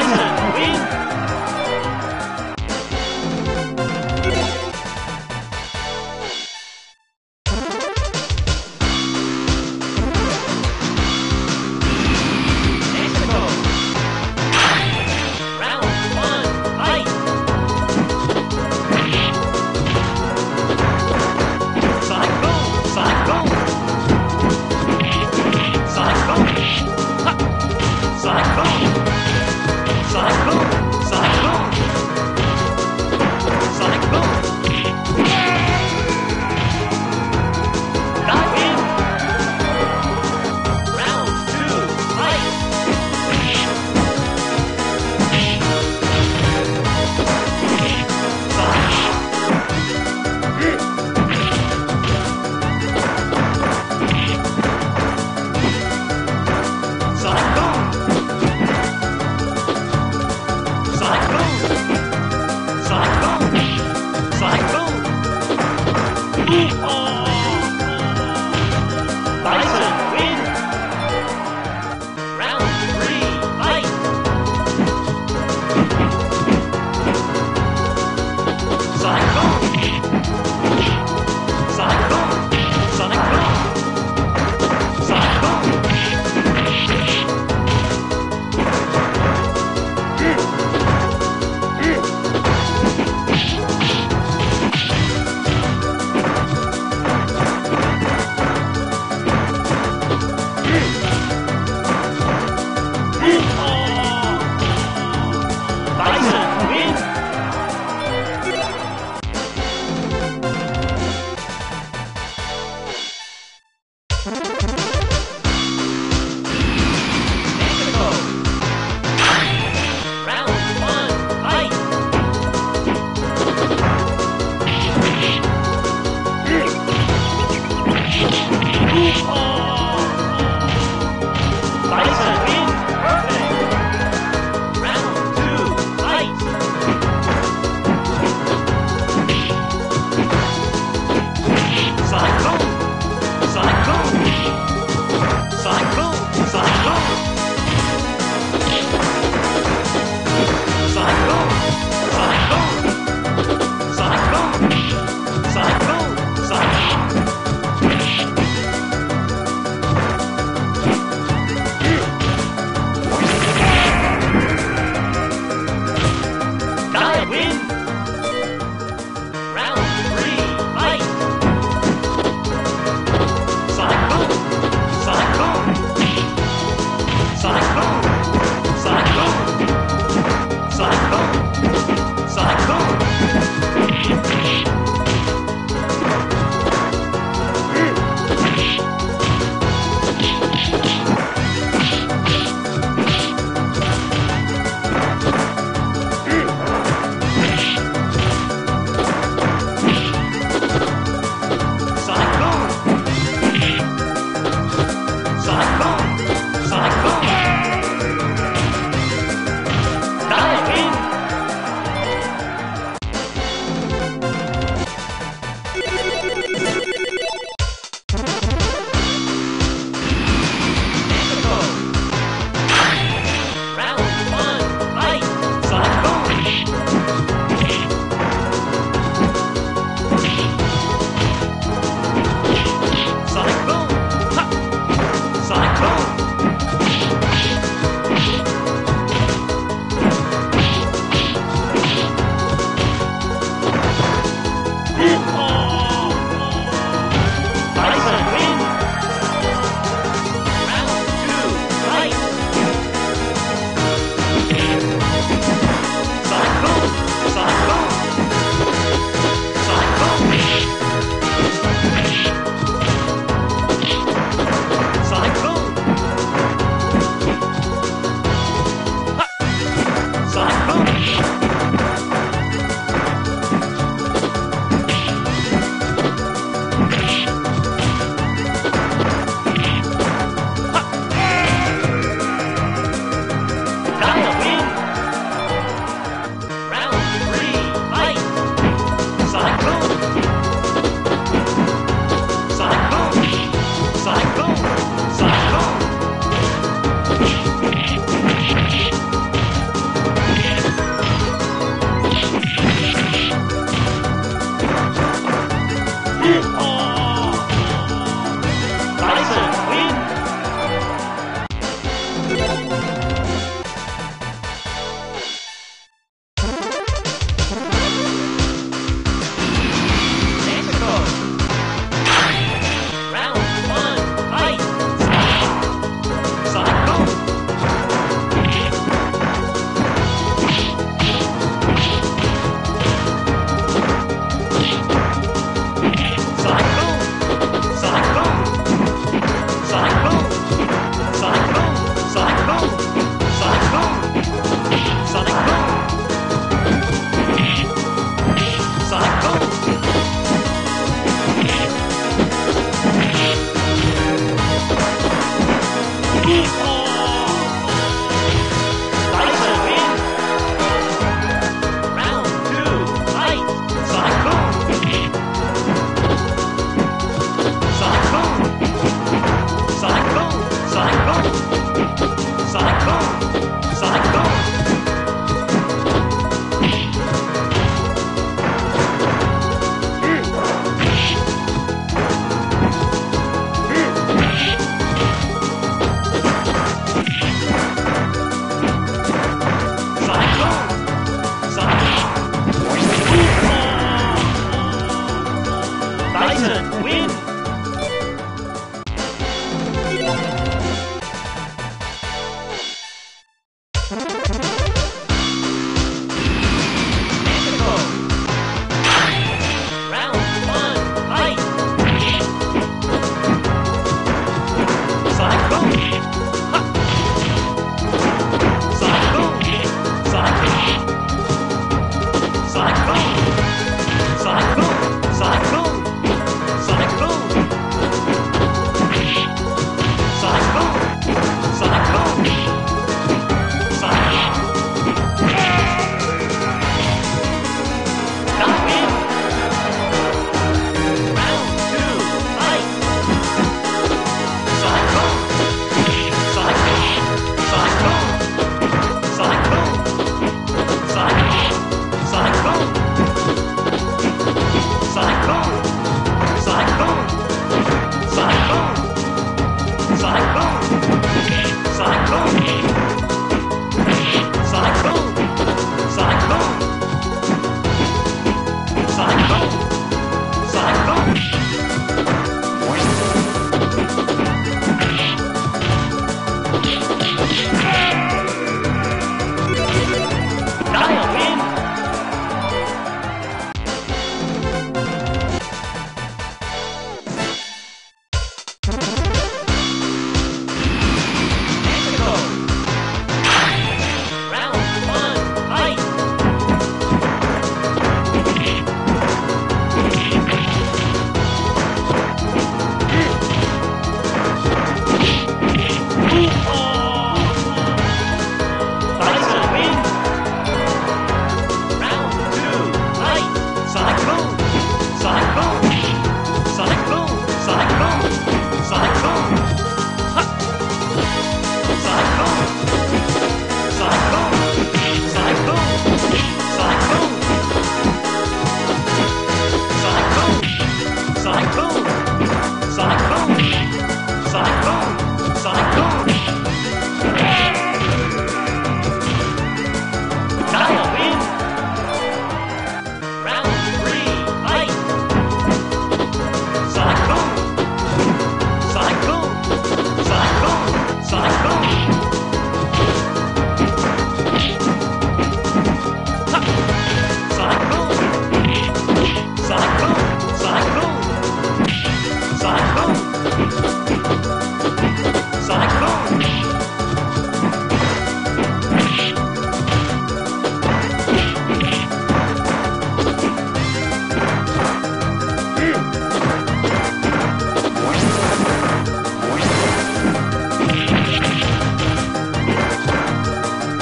Yeah.